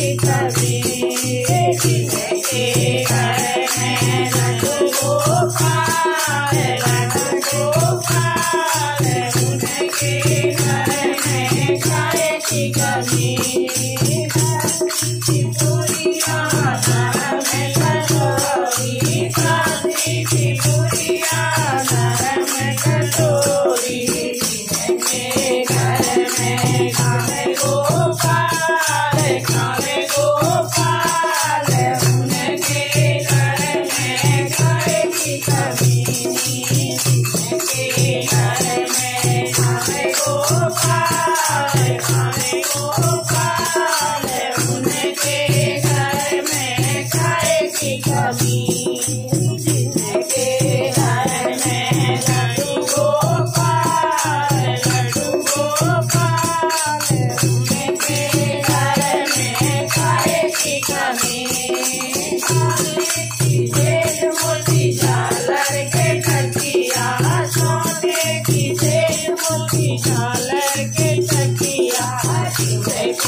Thank you. को